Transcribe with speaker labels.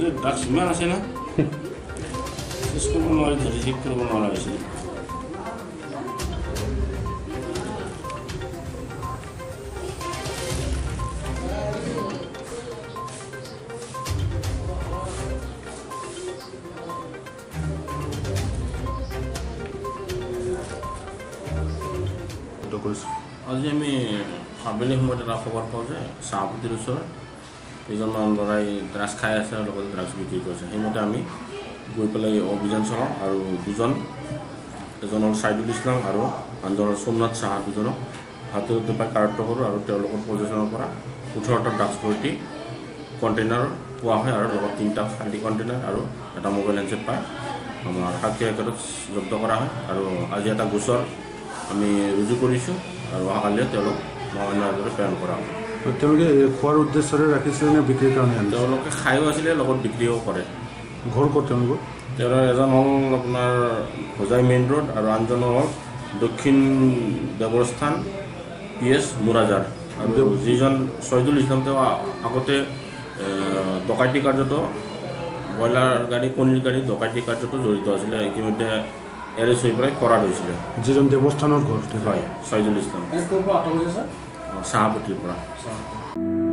Speaker 1: Drugs ইমান আছে না শেষ কৰিব নোৱাৰি ধৰি শেষ কৰিব নোৱাৰা হৈছিল
Speaker 2: কৰিছোঁ
Speaker 1: আজি আমি আবেলি সময়ত এটা খবৰ পাওঁ যে চাহপতিৰ ওচৰত কেইজনমান ল'ৰাই ড্ৰাগছ খাই আছে আৰু লগতে ড্ৰাগছ বিক্ৰী কৰিছে সেইমতে আমি গৈ পেলাই অভিযান চলাওঁ আৰু দুজন এজন হ'ল চাইদুল ইছলাম আৰু আনজন হ'ল সোমনাথ চাহা দুজনক হাতে দুপাই কাৰ্য কৰোঁ আৰু তেওঁলোকৰ পজিশ্যনৰ পৰা ওঠৰটা ড্ৰাগছ ভৰ্তি কণ্টেইনাৰ পোৱা হয় আৰু লগত তিনিটা খালী কণ্টেইনাৰ আৰু এটা মোবাইল হেণ্ডছেট পায়। আমাৰ সাক্ষী একেটত জব্দ কৰা হয় আৰু আজি এটা গোচৰ আমি ৰুজু কৰিছোঁ আৰু অহাকালিয়ে তেওঁলোক আদালতলৈ প্ৰেৰণ কৰা হ'ব।
Speaker 2: তেওঁলোকে খোৱাৰ উদ্দেশ্যৰে ৰাখিছে নে বিক্ৰীৰ কাৰণে
Speaker 1: তেওঁলোকে খায়ো আছিলে লগত বিক্ৰীও কৰে।
Speaker 2: ঘৰ ক'ত তেওঁলোকৰ?
Speaker 1: তেওঁৰ এজন হ'ল আপোনাৰ হোজাই মেইন ৰোড আৰু আনজন হ'ল দক্ষিণ দেৱস্থান পি এছ মোৰাজাৰ আৰু যিজন শহীদুল ইছলাম তেওঁ আগতে ডকাইতি কাৰ্যতো ব্ৰইলাৰ গাড়ী কণীৰ গাড়ী ডকাইতি কাৰ্যতো জড়িত আছিলে। ইতিমধ্যে এৰেষ্ট হৈ পেলাই কৰাৰ হৈছিলে।
Speaker 2: যিজন দেৱস্থানৰ ঘৰ
Speaker 1: হয় শহীদুল ইছলাম।
Speaker 3: ক'ৰ পৰা আঁতৰ হৈছে ছাৰ
Speaker 1: চাহাপতিৰ পৰা